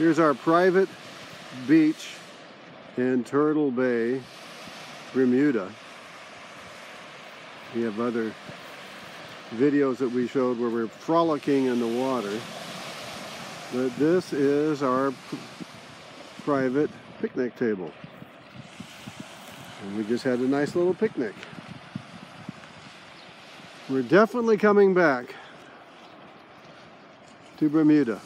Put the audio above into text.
Here's our private beach in Turtle Bay, Bermuda. We have other videos that we showed where we're frolicking in the water. But this is our private picnic table. And we just had a nice little picnic. We're definitely coming back to Bermuda.